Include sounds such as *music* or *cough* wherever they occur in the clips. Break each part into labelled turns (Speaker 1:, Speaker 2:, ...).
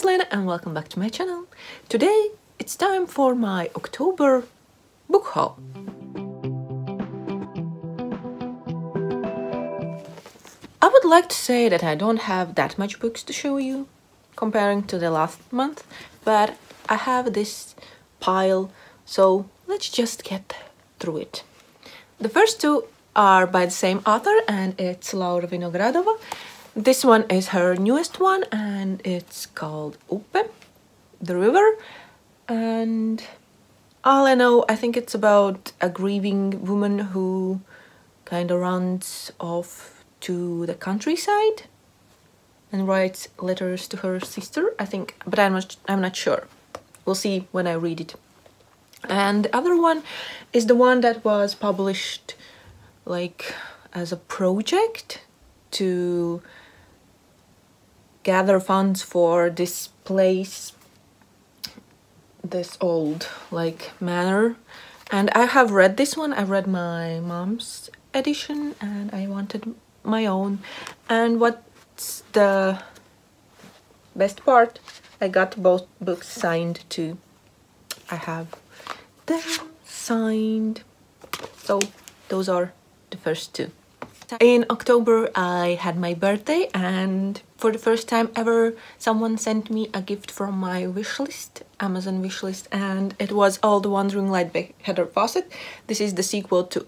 Speaker 1: is Liene and welcome back to my channel. Today it's time for my October book haul. I would like to say that I don't have that much books to show you comparing to the last month, but I have this pile, so let's just get through it. The first two are by the same author and it's Laura Vinogradova. This one is her newest one and it's called Upe, the river. And all I know, I think it's about a grieving woman who kind of runs off to the countryside and writes letters to her sister, I think, but I'm not, I'm not sure. We'll see when I read it. And the other one is the one that was published like as a project to gather funds for this place this old like manor. And I have read this one. I read my mom's edition and I wanted my own. And what's the best part? I got both books signed too. I have them signed. So those are the first two. In October I had my birthday and for the first time ever someone sent me a gift from my wishlist, Amazon wishlist and it was All the Wandering Light by Heather Fawcett. This is the sequel to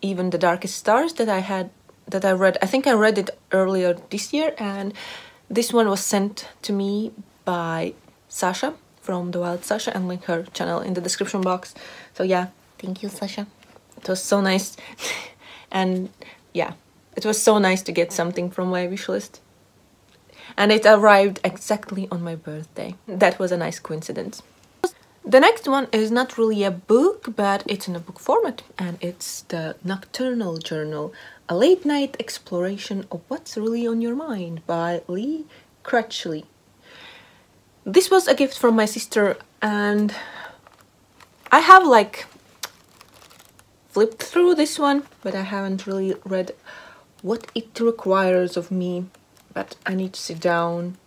Speaker 1: Even the Darkest Stars that I had that I read. I think I read it earlier this year and this one was sent to me by Sasha from The Wild Sasha and link her channel in the description box. So yeah, thank you Sasha. It was so nice. *laughs* and yeah. It was so nice to get something from my wish list. And it arrived exactly on my birthday. That was a nice coincidence. The next one is not really a book but it's in a book format and it's the nocturnal journal a late night exploration of what's really on your mind by lee crutchley. This was a gift from my sister and i have like flipped through this one, but I haven't really read what it requires of me. But I need to sit down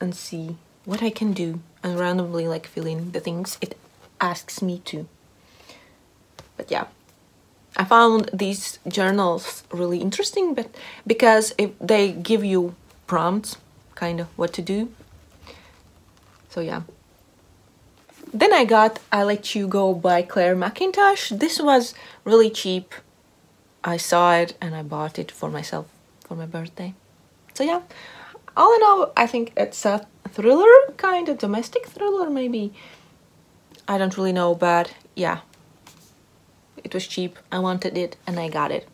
Speaker 1: and see what I can do and randomly like fill in the things it asks me to. But yeah, I found these journals really interesting, but because if they give you prompts, kind of what to do. So yeah, then I got I Let You Go by Clare Mackintosh. This was really cheap. I saw it and I bought it for myself for my birthday. So yeah, all in all, I think it's a thriller, kind of domestic thriller maybe. I don't really know, but yeah, it was cheap. I wanted it and I got it.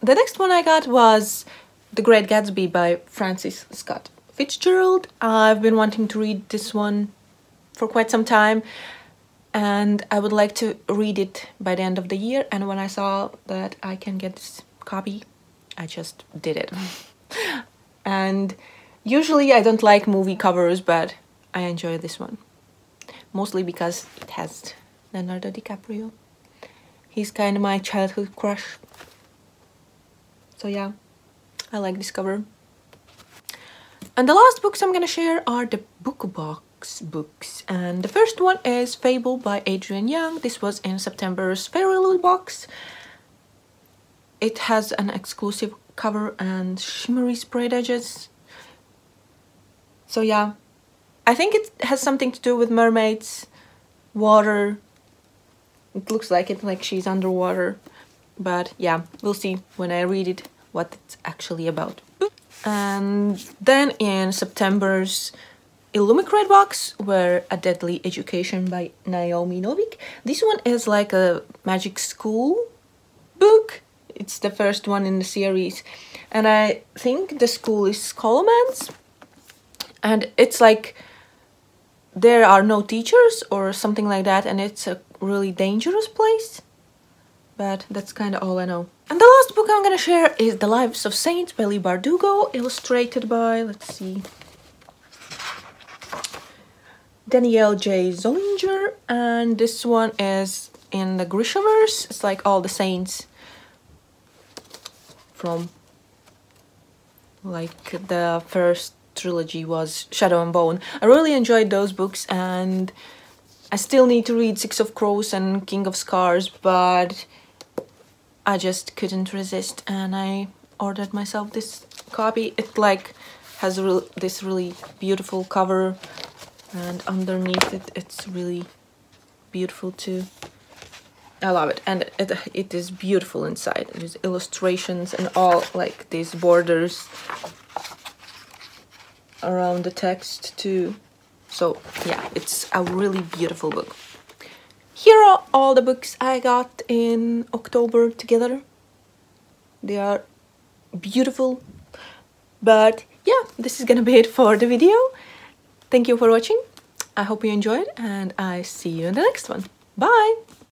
Speaker 1: The next one I got was The Great Gatsby by Francis Scott Fitzgerald. I've been wanting to read this one for quite some time and I would like to read it by the end of the year and when I saw that I can get this copy I just did it. *laughs* And usually I don't like movie covers but I enjoy this one. Mostly because it has Leonardo DiCaprio. He's kind of my childhood crush. So yeah I like this cover. And the last books I'm gonna share are the book box books and the first one is Fable by Adrian Young. This was in September's FairyLoot box. It has an exclusive cover and shimmery sprayed edges. So yeah, I think it has something to do with mermaids, water. It looks like it, like she's underwater. But yeah, we'll see when I read it what it's actually about. And then in September's Illumicrate box were A Deadly Education by Naomi Novik. This one is like a magic school book. It's the first one in the series. And I think the school is Scholomance. And it's like there are no teachers or something like that and it's a really dangerous place. But that's kind of all I know. And the last book I'm gonna share is The Lives of Saints by Leigh Bardugo, illustrated by, let's see, Danielle J. Zollinger, and this one is in the Grishaverse. It's like all the saints from like the first trilogy was Shadow and Bone. I really enjoyed those books and I still need to read Six of Crows and King of Scars, but I just couldn't resist and I ordered myself this copy. It like has re this really beautiful cover and underneath it it's really beautiful too. I love it and it, it is beautiful inside. There's illustrations and all like these borders around the text too. So yeah, it's a really beautiful book. Here are all the books I got in October together. They are beautiful. But yeah, this is gonna be it for the video. Thank you for watching. I hope you enjoyed and I see you in the next one. Bye!